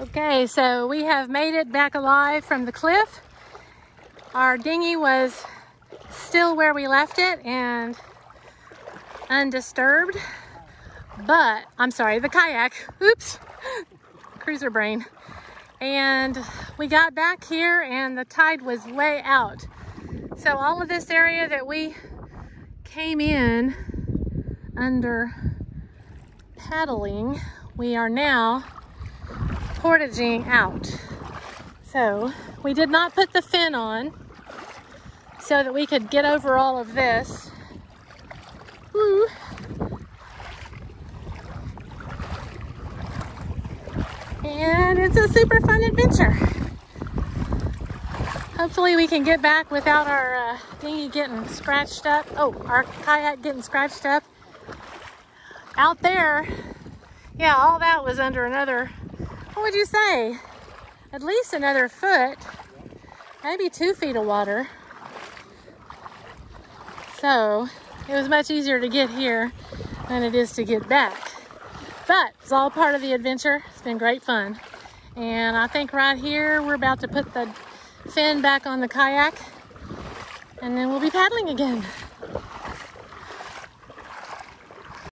Okay, so we have made it back alive from the cliff. Our dinghy was still where we left it and undisturbed, but I'm sorry, the kayak, oops, cruiser brain. And we got back here and the tide was way out. So all of this area that we came in under paddling, we are now portaging out. So we did not put the fin on so that we could get over all of this. Woo. And it's a super fun adventure. Hopefully we can get back without our uh, dinghy getting scratched up. Oh, our kayak getting scratched up. Out there, yeah, all that was under another what would you say? At least another foot, maybe two feet of water. So it was much easier to get here than it is to get back. But it's all part of the adventure. It's been great fun. And I think right here, we're about to put the fin back on the kayak and then we'll be paddling again.